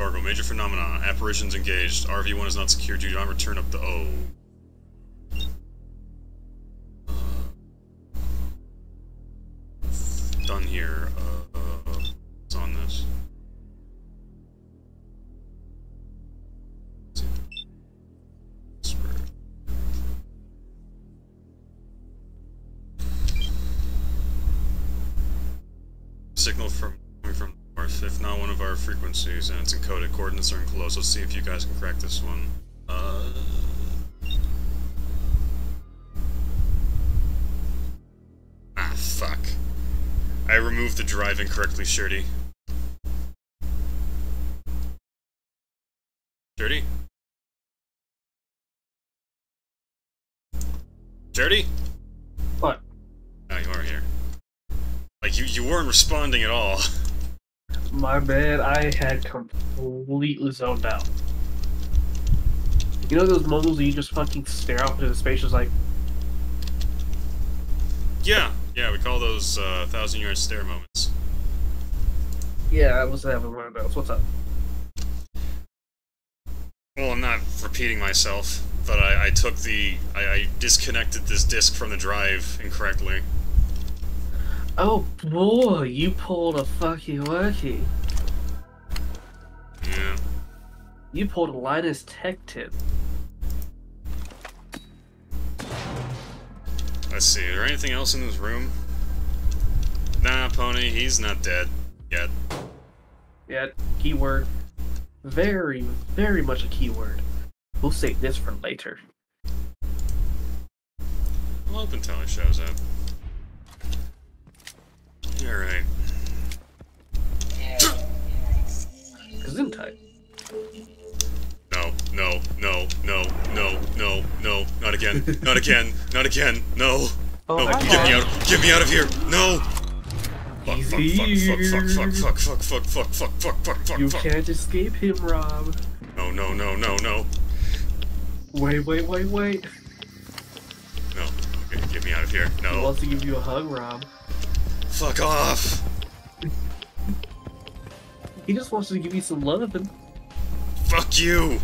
Cargo, major phenomena. Apparitions engaged. RV1 is not secured. Do not return up the O. Done here. Uh, what's on this? Signal from north, if not one of our frequencies, and it's encoded. Coordinates are enclosed. Let's see if you guys can crack this one. Uh... Ah, fuck. I removed the drive incorrectly, Shirty. Shirty? Shirty? What? Oh, you are here. Like, you, you weren't responding at all. My bad, I had completely zoned out. You know those moments where you just fucking stare out into the space just like, Yeah, yeah, we call those uh, thousand yard stare moments. yeah, I was having one of those. What's up? Well, I'm not repeating myself, but I, I took the. I, I disconnected this disk from the drive incorrectly. Oh boy, you pulled a fucking worky. Yeah. You pulled a Linus Tech Tip. Let's see, is there anything else in this room? Nah, Pony, he's not dead yet. Yeah, keyword. Very, very much a keyword. We'll save this for later. I'll hope until he shows up. Alright. Gesundheit. No, no, no, no, no, no, no, not again, not again, not again, no. Oh, no, get me out, get me out of here, no! Fuck, fuck, fuck, fuck, fuck, fuck, fuck, fuck, fuck, fuck, fuck, fuck, fuck, You fuck. can't escape him, Rob. No, no, no, no, no, Wait, wait, wait, wait. no. Okay, get me out of here, He no. wants to give you a hug, Rob. Fuck off! He just wants to give you some love and Fuck you!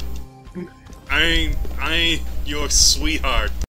I ain't, I ain't your sweetheart.